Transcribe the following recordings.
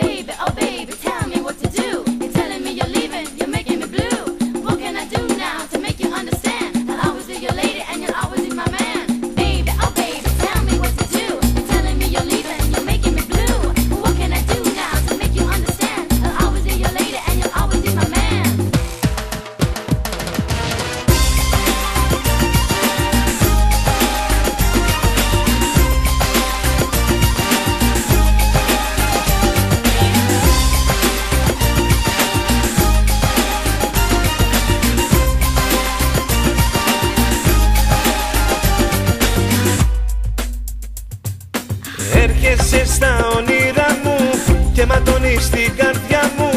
Baby, oh baby, tell me what to do. Έρχεσαι στα όνειρα μου και ματώνεις την καρδιά μου.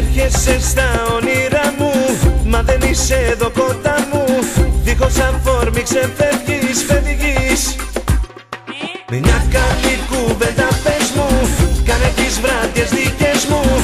Έρχεσαι στα όνειρα μου Μα δεν είσαι εδώ κοντά μου. Δίχως αφόρμη ξεφεύγεις, φεύγεις. Μια καλή κουβέντα πες μου Κάνε τις βράδειες δικές μου.